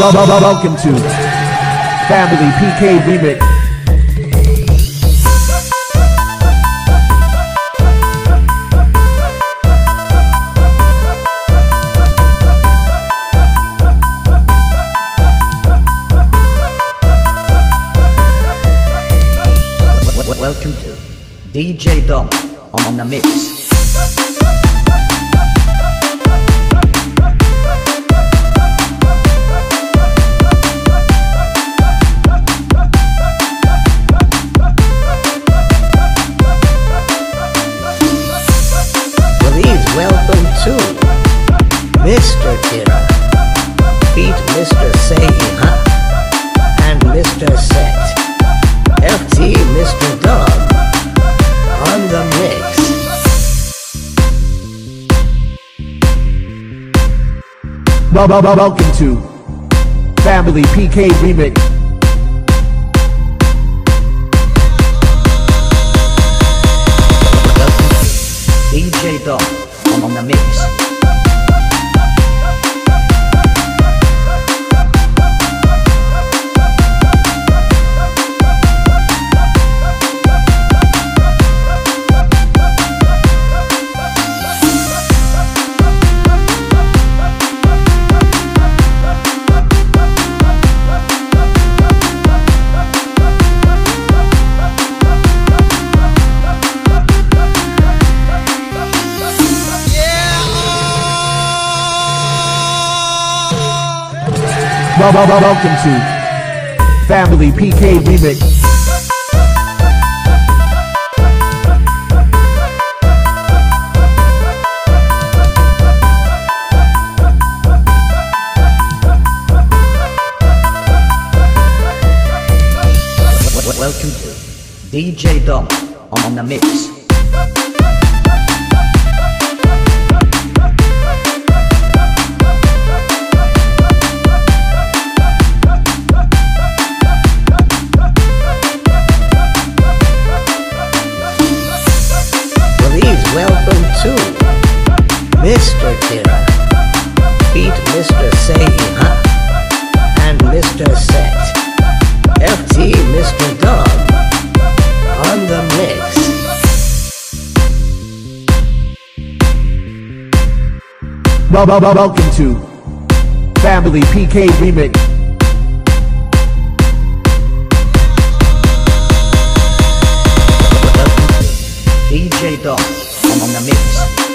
Wel- wel- wel- Welcome to Family PK Remix. Welcome to DJ Dom on the mix. Mr. Theara, beat Mr. Say and Mr. Seth. FT Mr. Dom on the mix. Wel- wel- wel- Welcome to Family PK Remix. Welcome to DJ Dom on the mix. Wel- wel- wel- Welcome to Family PK Remix. Welcome to DJ Dom on the mix. Mr. Theara beat Mr. Seyha and Mr. Seth. FT Mr. Dom on the mix. Welcome to Family PK Remix. DJ Dom on the mix.